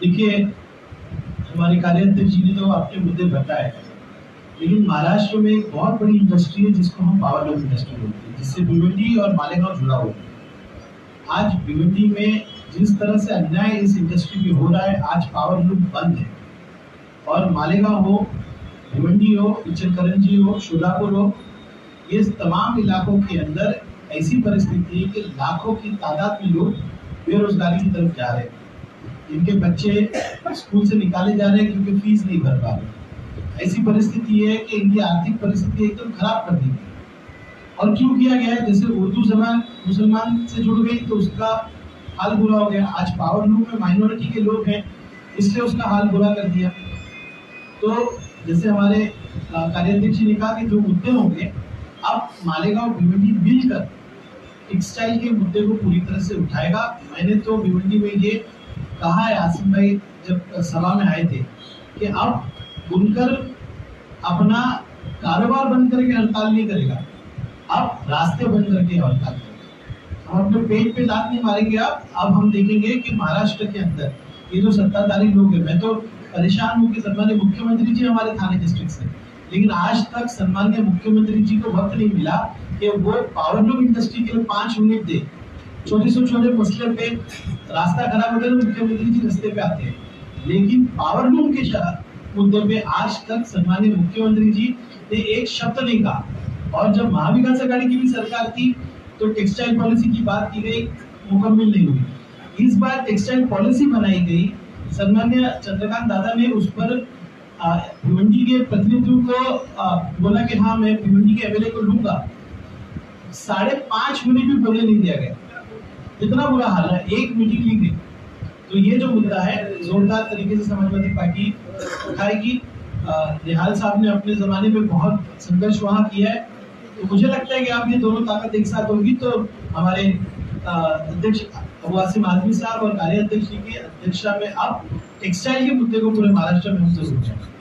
देखिए, हमारे कार्याध्यक्ष जी ने तो आपके मुद्दे बताए लेकिन महाराष्ट्र में एक बहुत बड़ी इंडस्ट्री है जिसको हम पावर लूम इंडस्ट्री बोलते हैं, जिससे भिवंडी और मालेगांव जुड़ा हुआ है। आज भिवंडी में जिस तरह से अन्याय इस इंडस्ट्री में हो रहा है, आज पावर लूम बंद है। और मालेगांव हो भिवंडी हो इचलकरंजी हो, शोलापुर हो, ये तमाम इलाकों के अंदर ऐसी परिस्थिति है कि लाखों की तादाद में लोग बेरोजगारी की तरफ़ जा रहे हैं। इनके बच्चे स्कूल से निकाले जा रहे हैं क्योंकि फ़ीस नहीं भर पा रहे ऐसी परिस्थिति है कि इनकी आर्थिक परिस्थिति एकदम खराब कर दी गई। और क्यों किया गया है? जैसे उर्दू जबान मुसलमान से जुड़ गई तो उसका हाल बुरा हो गया। आज पावर लूम में माइनॉरिटी के लोग हैं, इसलिए उसका हाल बुरा कर दिया। तो जैसे हमारे कार्याध्यक्ष ने कहा कि जो मुद्दे होंगे अब मालेगांव भिवंडी मिलकर टेक्सटाइल के मुद्दे को पूरी तरह से उठाएगा। मैंने तो भिवंडी में ये कहा है आसिम भाई, जब सभा में आए थे, कि अब बुनकर अपना कारोबार बंद करके हड़ताल नहीं करेगा। अब रास्ते बंद करके हड़ताल करेगा। हम अपने पेट पे लात नहीं मारेंगे अब अब हम देखेंगे कि महाराष्ट्र के अंदर ये जो सत्ताधारी लोग हैं, मैं तो परेशान हूँ कि सम्मान्य मुख्यमंत्री जी हमारे थाने डिस्ट्रिक्ट से लेकिन आज तक सम्मान्य मुख्यमंत्री जी को वक्त नहीं मिला कि वो पावर लूम इंडस्ट्री के लिए पाँच यूनिट दे। छोटे से छोटे मसले पे रास्ता खराब होता है मुख्यमंत्री जी रस्ते पे आते हैं। लेकिन पावर लूम के मुद्दे पे आज तक सम्मान्य मुख्यमंत्री जी ने एक शब्द नहीं कहा। और जब महाविकास आघाड़ी की भी सरकार थी तो टेक्सटाइल पॉलिसी की बात की गई, मुकम्मल नहीं हुई। इस बार टेक्सटाइल पॉलिसी बनाई गई। सन्मान्य चंद्रकांत दादा ने उस पर भिवंडी के प्रतिनिधियों को बोला कि हाँ मैं भिवंडी के एमएलए को लूँगा। साढ़े पाँच मिनट भी बोले नहीं दिया गया। इतना बुरा हाल है? एक मीटिंग ली गई तो ये जो मुद्दा है, जोरदार तरीके से समाजवादी पार्टी उठाएगी। निहाल साहब ने अपने जमाने में बहुत संघर्ष वहाँ किया है। तो मुझे लगता है कि आप ये दोनों ताकत एक साथ होगी तो हमारे अध्यक्ष वासिम आदमी साहब और कार्य अध्यक्ष जी की अध्यक्षता में आप टेक्सटाइल के मुद्दे को पूरे महाराष्ट्र में ज़रूर जाएँगे।